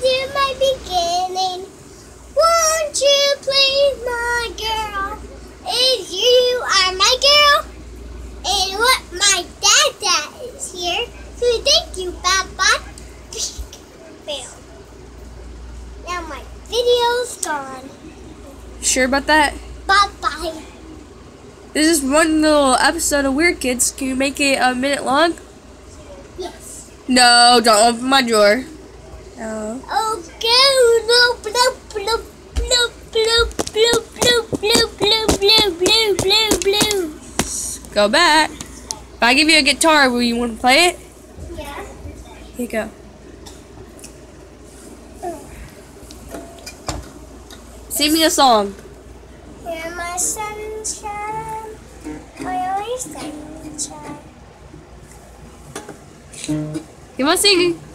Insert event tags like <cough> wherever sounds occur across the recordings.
to my beginning. Won't you please, my girl? If you are my girl, and what my dad dad is here. So thank you, Papa. Fail. Now my video's gone. Sure about that? Bye bye. This is one little episode of Weird Kids. Can you make it a minute long? Yes. No, don't open my drawer. Oh, go. Bloop, bloop, bloop, bloop, bloop, bloop, bloop, bloop, bloop, bloop, bloop, bloop, bloop. Go back. If I give you a guitar, will you want to play it? Yeah. Here you go. Sing me a song. You're my sunshine, my only sunshine. Keep on singing.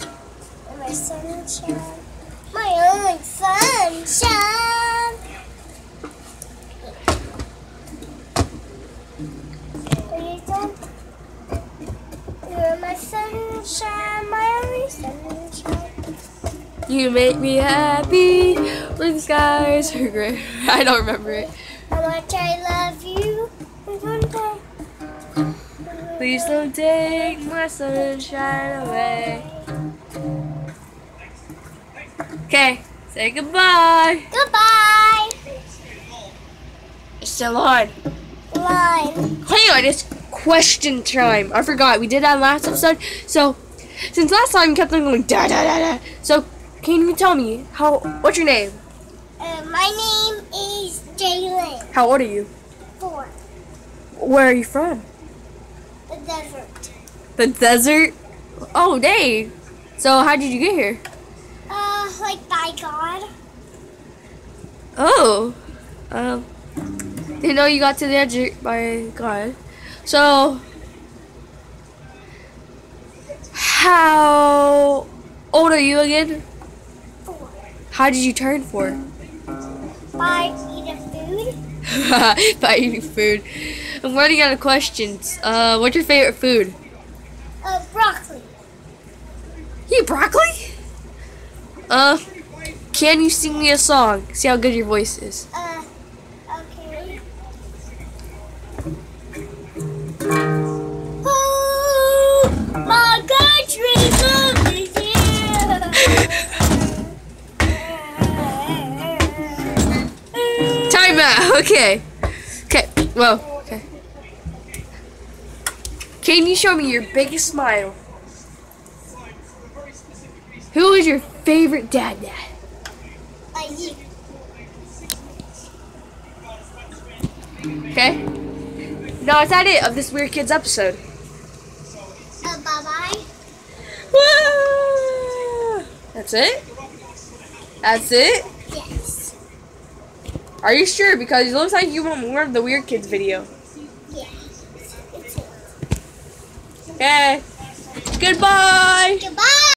My sunshine, my only sunshine. Are you done? You're my sunshine, my only sunshine. You make me happy when the skies are gray. <laughs> I don't remember it. How much I love you. Please don't take my sunshine away. Okay, say goodbye. Goodbye. It's still on. Line. Hang on, it's question time. I forgot we did that last episode. So, since last time you kept on going da da da da. So, can you tell me how? What's your name? Uh, my name is Jalen. How old are you? Four. Where are you from? The desert. The desert. Oh, dang. So, how did you get here? Uh, like by God. Oh, um, didn't know you got to the edge by God. So, how old are you again? Four. How did you turn four? By eating food. <laughs> by eating food. I'm running out of questions. Uh, what's your favorite food? Uh, broccoli. You eat broccoli? Uh, can you sing me a song? See how good your voice is. Uh, okay. Oh, my country loves Time out. <laughs> Okay. Okay. Well. Okay. Can you show me your biggest smile? Who is your favorite dad dad? Okay. No, is that it of this Weird Kids episode? Uh, bye-bye. That's it? That's it? Yes. Are you sure? Because it looks like you want more of the Weird Kids video. Yeah. Okay. Goodbye. Goodbye.